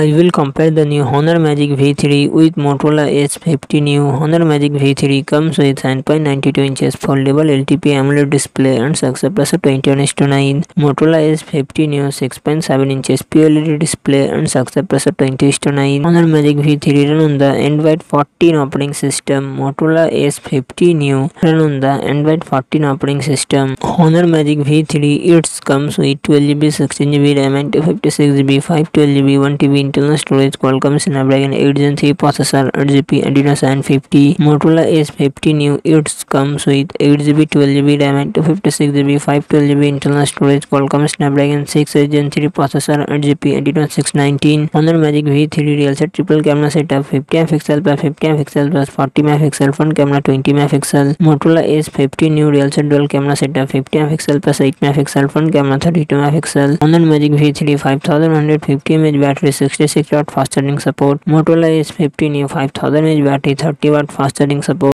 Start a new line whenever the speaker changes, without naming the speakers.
I will compare the new Honor Magic V3 with Motorola S50 Neo Honor Magic V3 comes with 7.92 inches foldable LTP AMOLED display and success plus 21 to 9. Motorola S50 Neo 6.7 inches PLED display and success plus 20 to 9. Honor Magic V3 run on the Android 14 operating system. Motorola S50 Neo run on the Android 14 operating system. Honor Magic V3 it comes with 12GB 16GB RAM and 256GB 512GB 1TB internal storage Qualcomm Snapdragon 8 Gen 3 processor 8GB Adreno 750 Motorola S50 Neo it comes with 8GB 12GB RAM and 256GB 512GB internal storage. Qualcomm Snapdragon 6 Gen 3 processor 8GB Adreno 619 Honor Magic V3 real set triple camera setup 50 MP plus 50 MP plus 40 MP front camera 20 MP Motorola S50 Neo real set dual camera setup 50 MP plus 8 MP front camera 32 MP Honor Magic V3 5150 mAh battery से secured fast charging support Motorola S fifteen a five thousand H battery thirty watt fast charging support